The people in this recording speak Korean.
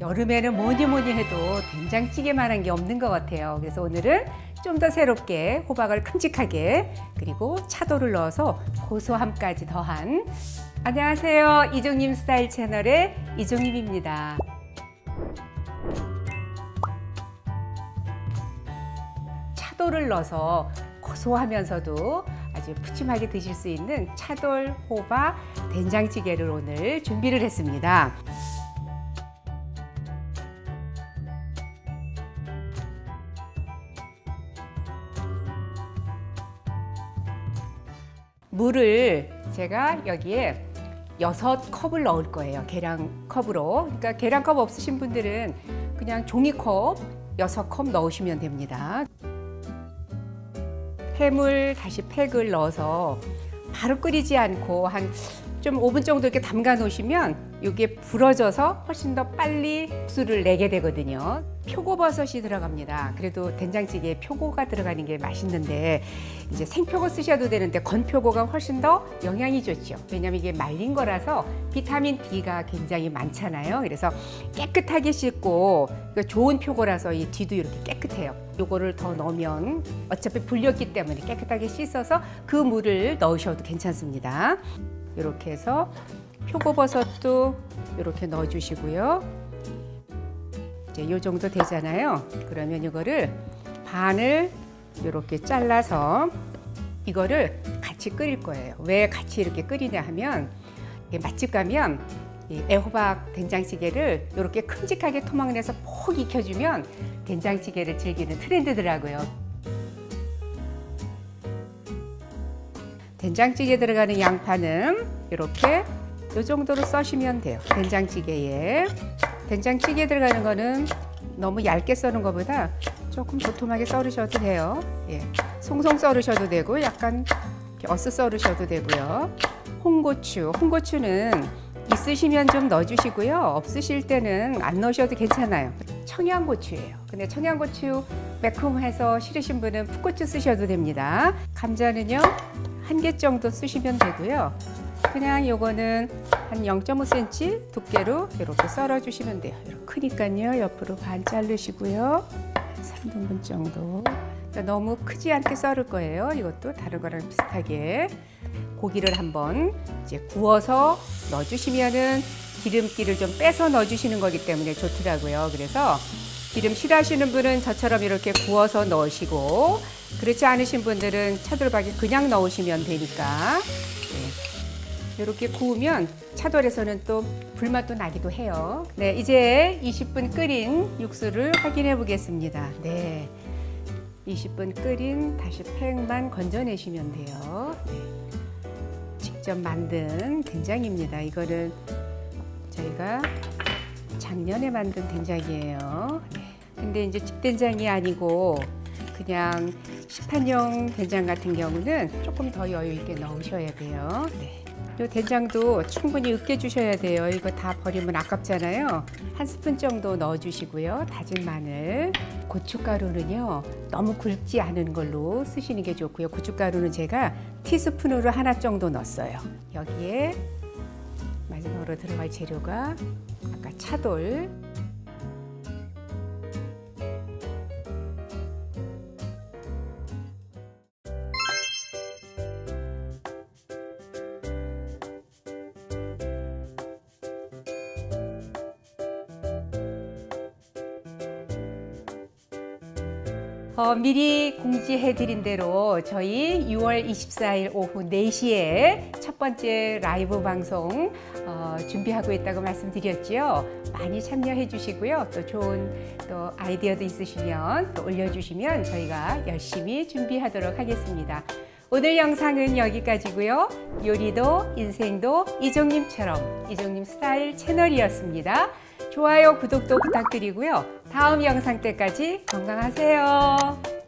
여름에는 뭐니 뭐니 해도 된장찌개만한 게 없는 것 같아요. 그래서 오늘은 좀 더 새롭게 호박을 큼직하게 그리고 차도를 넣어서 고소함까지 더한 안녕하세요. 이종님 스타일 채널의 이종님입니다. 차돌을 넣어서 고소하면서도 아주 푸짐하게 드실 수 있는 차돌 호박 된장찌개를 오늘 준비를 했습니다. 물을 제가 여기에 여섯 컵을 넣을 거예요. 계량 컵으로. 그러니까 계량 컵 없으신 분들은 그냥 종이컵 여섯 컵 넣으시면 됩니다. 해물 다시 팩을 넣어서 바로 끓이지 않고 한 좀 5분 정도 이렇게 담가 놓으시면 이게 불어져서 훨씬 더 빨리 국수를 내게 되거든요. 표고버섯이 들어갑니다. 그래도 된장찌개에 표고가 들어가는 게 맛있는데 이제 생표고 쓰셔도 되는데 건표고가 훨씬 더 영양이 좋죠. 왜냐하면 이게 말린 거라서 비타민 D가 굉장히 많잖아요. 그래서 깨끗하게 씻고 좋은 표고라서 이 뒤도 이렇게 깨끗해요. 요거를 더 넣으면 어차피 불렸기 때문에 깨끗하게 씻어서 그 물을 넣으셔도 괜찮습니다. 이렇게 해서 표고버섯도 이렇게 넣어주시고요. 이제 이 정도 되잖아요. 그러면 이거를 반을 이렇게 잘라서 이거를 같이 끓일 거예요. 왜 같이 이렇게 끓이냐 하면 맛집 가면 애호박 된장찌개를 이렇게 큼직하게 토막내서 폭 익혀주면 된장찌개를 즐기는 트렌드더라고요. 된장찌개 들어가는 양파는 이렇게 이 정도로 써시면 돼요. 된장찌개에. 된장찌개 들어가는 거는 너무 얇게 써는 것보다 조금 도톰하게 썰으셔도 돼요. 예. 송송 썰으셔도 되고 약간 어스 썰으셔도 되고요. 홍고추. 홍고추는 있으시면 좀 넣어주시고요. 없으실 때는 안 넣으셔도 괜찮아요. 청양고추예요. 근데 청양고추 매콤해서 싫으신 분은 풋고추 쓰셔도 됩니다. 감자는요. 한 개 정도 쓰시면 되고요. 그냥 요거는 한 0.5cm 두께로 이렇게 썰어 주시면 돼요. 이렇게 크니까요. 옆으로 반 자르시고요. 3등분 정도. 그러니까 너무 크지 않게 썰을 거예요. 이것도 다른 거랑 비슷하게. 고기를 한번 이제 구워서 넣어주시면은 기름기를 좀 빼서 넣어주시는 거기 때문에 좋더라고요. 그래서 기름 싫어하시는 분은 저처럼 이렇게 구워서 넣으시고 그렇지 않으신 분들은 차돌박이 그냥 넣으시면 되니까 네. 이렇게 구우면 차돌에서는 또 불맛도 나기도 해요. 네, 이제 20분 끓인 육수를 확인해 보겠습니다. 네, 20분 끓인 다시 팩만 건져내시면 돼요. 네. 직접 만든 된장입니다. 이거는 저희가 작년에 만든 된장이에요. 네. 근데 이제 집된장이 아니고 그냥 시판용 된장 같은 경우는 조금 더 여유 있게 넣으셔야 돼요. 네. 이 된장도 충분히 으깨 주셔야 돼요. 이거 다 버리면 아깝잖아요. 한 스푼 정도 넣어 주시고요. 다진 마늘, 고춧가루는요. 너무 굵지 않은 걸로 쓰시는 게 좋고요. 고춧가루는 제가 티스푼으로 하나 정도 넣었어요. 여기에 마지막으로 들어갈 재료가 아까 차돌 어, 미리 공지해드린 대로 저희 6월 24일 오후 4시에 첫 번째 라이브 방송 어, 준비하고 있다고 말씀드렸죠. 많이 참여해 주시고요. 또 좋은 또 아이디어도 있으시면 또 올려주시면 저희가 열심히 준비하도록 하겠습니다. 오늘 영상은 여기까지고요. 요리도 인생도 이종님처럼 이종님 스타일 채널이었습니다. 좋아요, 구독도 부탁드리고요. 다음 영상 때까지 건강하세요.